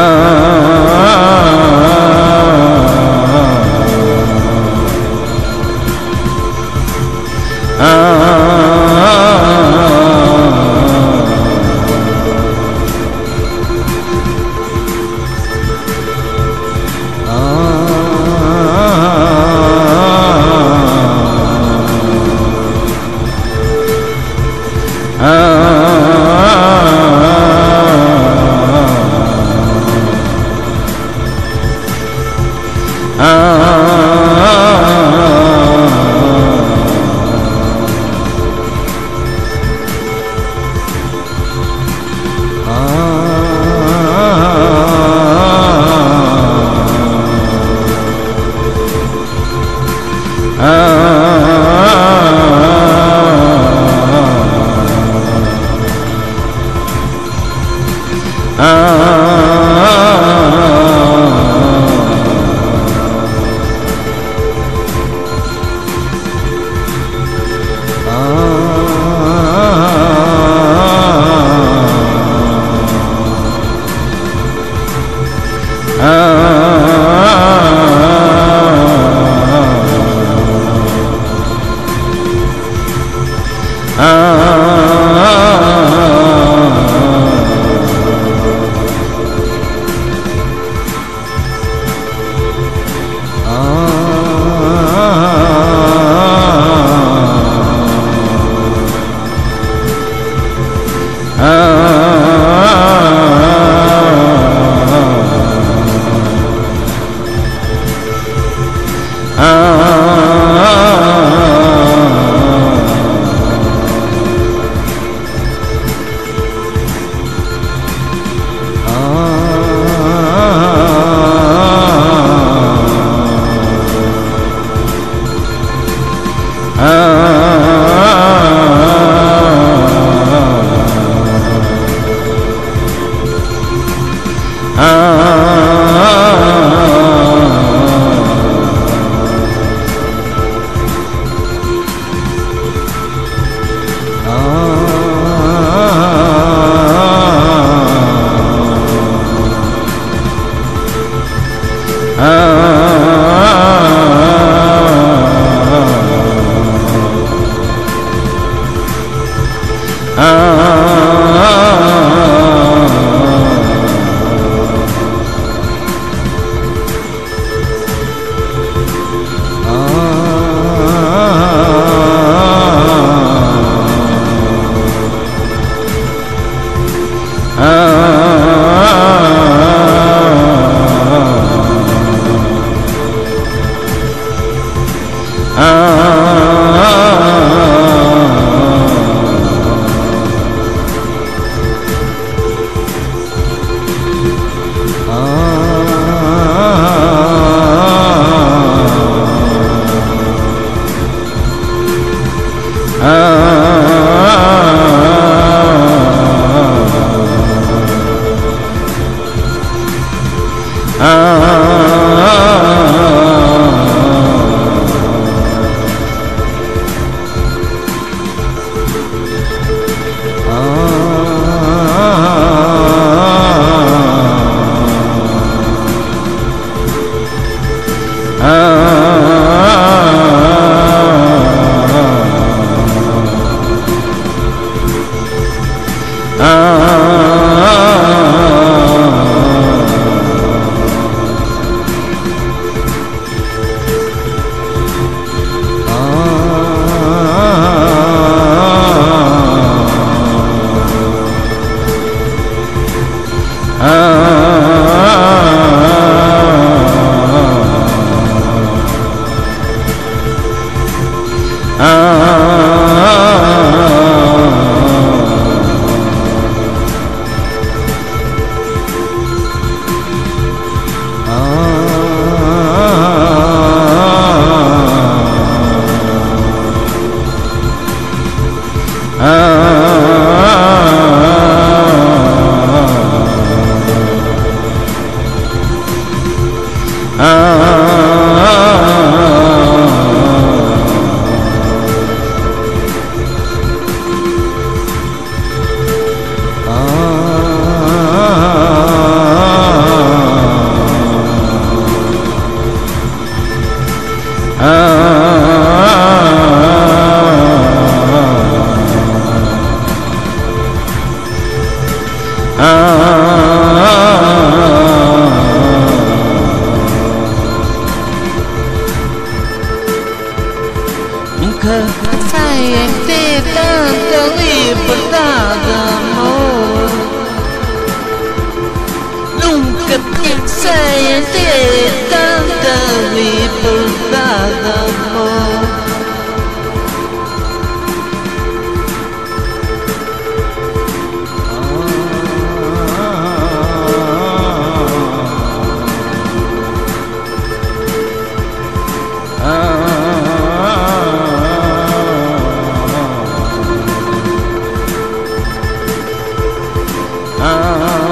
ना Ah Uh, Ah Ah. Ah.